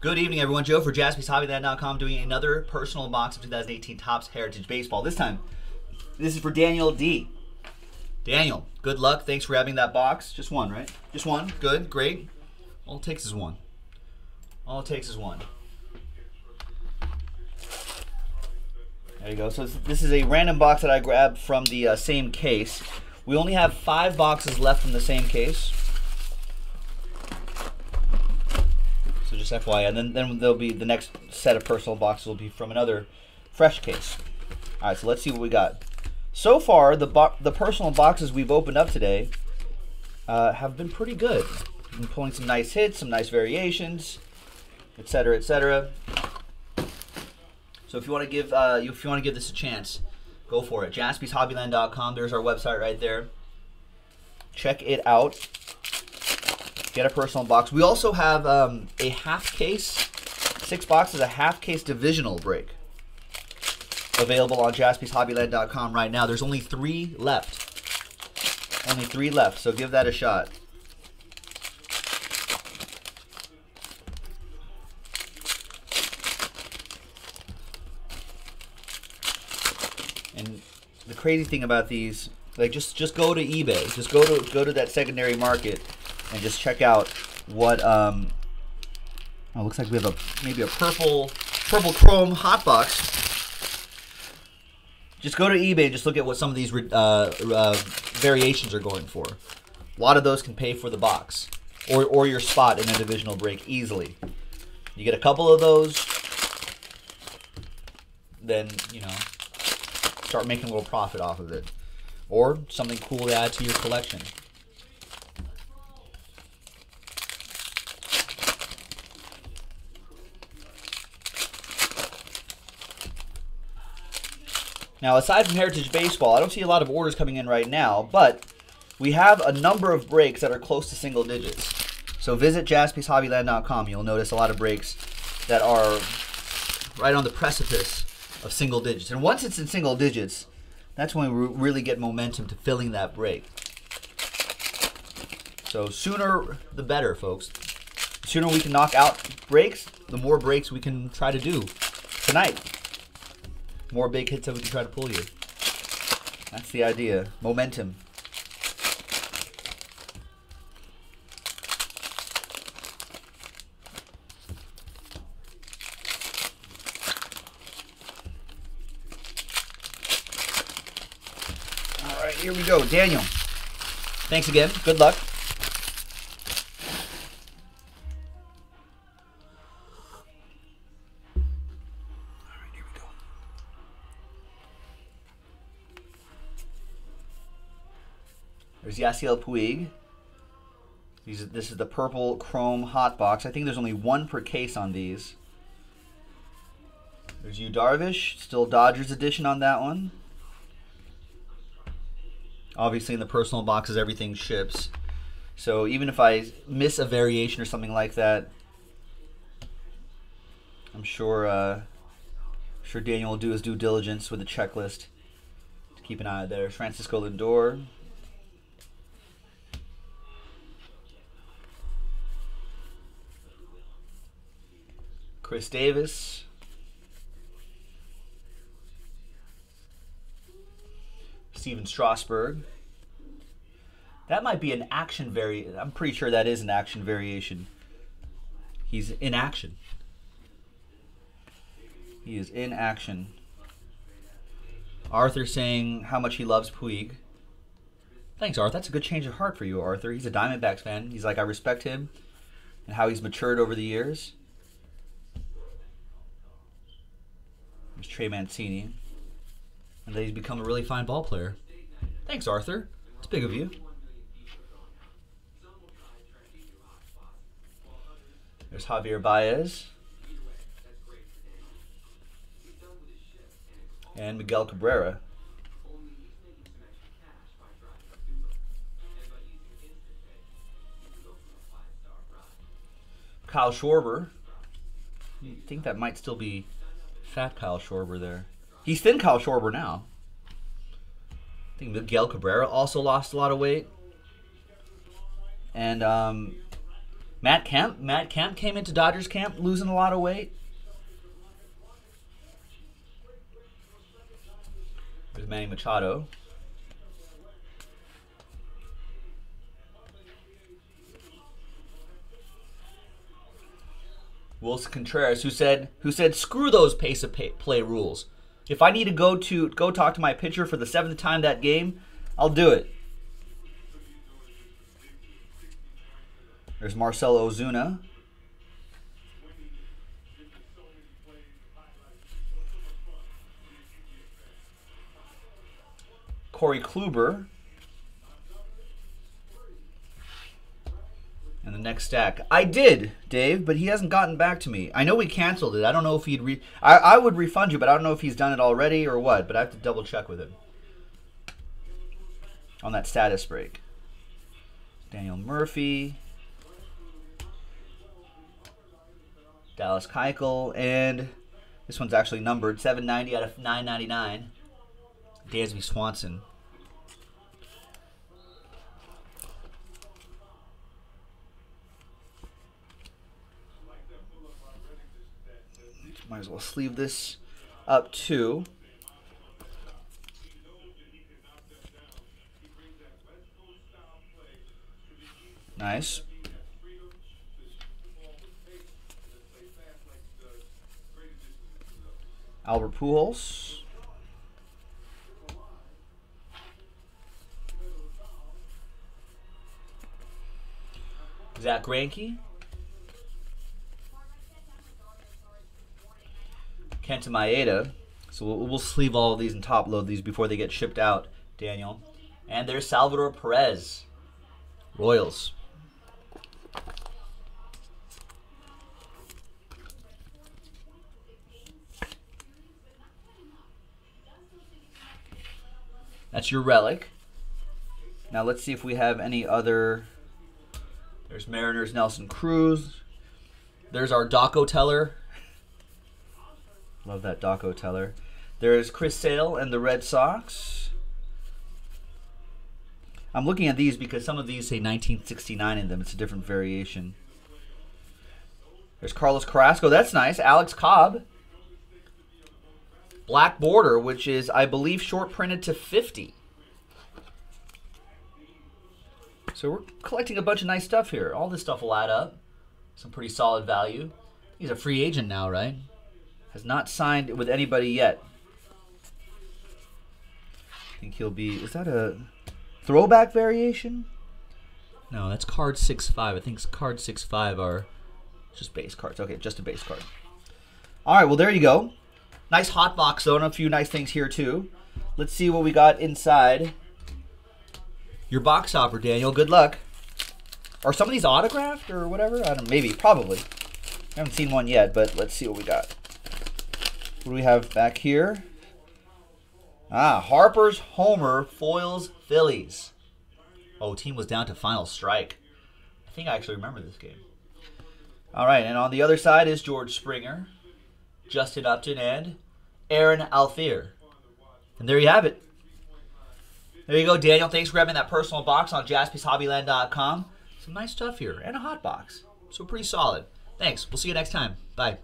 Good evening, everyone. Joe for JaspysHobbyland.com doing another personal box of 2018 Topps Heritage Baseball. This time, this is for Daniel D. Daniel, good luck. Thanks for having that box. Just one, right? Just one. Good, great. All it takes is one. All it takes is one. There you go. So this is a random box that I grabbed from the uh, same case. We only have five boxes left from the same case. So just FYI, and then then there'll be the next set of personal boxes will be from another fresh case. All right, so let's see what we got. So far, the the personal boxes we've opened up today uh, have been pretty good. I'm pulling some nice hits, some nice variations, etc., etc. So if you want to give uh, if you want to give this a chance, go for it. JaspysHobbyland.com. There's our website right there. Check it out. Get a personal box. We also have um, a half case, six boxes, a half case divisional break available on JaspysHobbyland.com right now. There's only three left. Only three left, so give that a shot. And the crazy thing about these, like just just go to eBay, just go to go to that secondary market and just check out what um oh, looks like we have a maybe a purple purple chrome hot box just go to ebay and just look at what some of these uh, uh, variations are going for. A lot of those can pay for the box or, or your spot in a divisional break easily. You get a couple of those then you know start making a little profit off of it or something cool to add to your collection Now, aside from Heritage Baseball, I don't see a lot of orders coming in right now, but we have a number of breaks that are close to single digits. So visit jaspyshobbyland.com. You'll notice a lot of breaks that are right on the precipice of single digits. And once it's in single digits, that's when we really get momentum to filling that break. So sooner the better, folks. The sooner we can knock out breaks, the more breaks we can try to do tonight more big hits that we can try to pull you. That's the idea. Momentum. All right, here we go. Daniel, thanks again. Good luck. There's Yasiel Puig. These, this is the purple chrome hot box. I think there's only one per case on these. There's Yu Darvish, still Dodgers edition on that one. Obviously, in the personal boxes, everything ships. So even if I miss a variation or something like that, I'm sure uh, sure Daniel will do his due diligence with a checklist to keep an eye out there. Francisco Lindor, Chris Davis. Stephen Strasburg. That might be an action vari. I'm pretty sure that is an action variation. He's in action. He is in action. Arthur saying how much he loves Puig. Thanks, Arthur. That's a good change of heart for you, Arthur. He's a Diamondbacks fan. He's like, I respect him and how he's matured over the years. Trey Mancini. And that he's become a really fine ball player. Thanks, Arthur. It's big of you. There's Javier Baez. And Miguel Cabrera. Kyle Schwarber. I think that might still be fat Kyle Schwarber there. He's thin Kyle Schwarber now. I think Miguel Cabrera also lost a lot of weight. And um, Matt Kemp. Matt Kemp came into Dodgers camp losing a lot of weight. There's Manny Machado. Willson Contreras, who said who said screw those pace of pay, play rules. If I need to go to go talk to my pitcher for the seventh time that game, I'll do it. There's Marcell Ozuna. Corey Kluber. And the next stack. I did, Dave, but he hasn't gotten back to me. I know we canceled it. I don't know if he'd re I, I would refund you, but I don't know if he's done it already or what, but I have to double check with him. On that status break. Daniel Murphy. Dallas Keuchel, and this one's actually numbered 790 out of 999. Dansby Swanson. Might as well sleeve this up too. Nice. Albert Pujols. Zach Zack Kenta Maeda. So we'll, we'll sleeve all of these and top load these before they get shipped out, Daniel. And there's Salvador Perez. Royals. That's your relic. Now let's see if we have any other. There's Mariners Nelson Cruz. There's our Daco Teller. Love that Daco Teller. There's Chris Sale and the Red Sox. I'm looking at these because some of these say 1969 in them. It's a different variation. There's Carlos Carrasco. That's nice. Alex Cobb. Black border, which is, I believe, short printed to 50. So we're collecting a bunch of nice stuff here. All this stuff will add up. Some pretty solid value. He's a free agent now, right? Has not signed with anybody yet. I think he'll be. Is that a throwback variation? No, that's card six five. I think card six five are just base cards. Okay, just a base card. All right, well there you go. Nice hot box though, and a few nice things here too. Let's see what we got inside. Your box topper, Daniel. Good luck. Are some of these autographed or whatever? I don't. Maybe, probably. I haven't seen one yet, but let's see what we got. What do we have back here? Ah, Harper's Homer foils Phillies. Oh, team was down to final strike. I think I actually remember this game. All right, and on the other side is George Springer. Justin Upton, and Aaron Altherr. And there you have it. There you go, Daniel. Thanks for grabbing that personal box on jaspyshobbyland.com. Some nice stuff here, and a hot box. So pretty solid. Thanks. We'll see you next time. Bye.